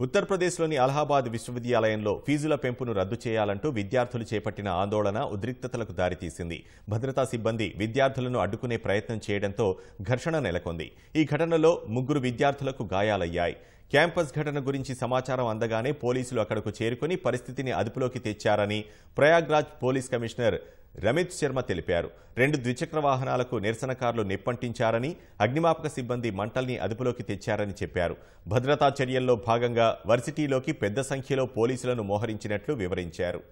ఉత్తరప్రదేశ్లోని అలహాబాద్ విశ్వవిద్యాలయంలో ఫీజుల పెంపును రద్దు చేయాలంటూ విద్యార్థులు చేపట్టిన ఆందోళన ఉద్రిక్తతలకు దారితీసింది. భద్రతా సిబ్బంది విద్యార్థులను అడ్డుకునే ప్రయత్నం చేయడంతో ఘర్షణ నెలకొంది. ఈ ఘటనలో ముగ్గురు విద్యార్థులకు గాయాలయ్యాయి. క్యాంపస్ ఘటన గురించి సమాచారం అందగానే పోలీసులు అక్కడకు చేరుకుని పరిస్థితిని అదుపులోకి తెచ్చారని ప్రయాగ్రాజ్ పోలీస్ కమిషనర్ రమిత్ శర్మ తెలిపారు. రెండు ద్విచక్ర వాహనాలకు నిరసనకారులు నిప్పంటించారని అగ్నిమాపక సిబ్బంది మంటల్ని అదుపులోకి తెచ్చారని చెప్పారు. భద్రతా చర్యల్లో భాగంగా వర్సిటీలోకి పెద్ద సంఖ్యలో పోలీసులను మోహరించినట్లు వివరించారు.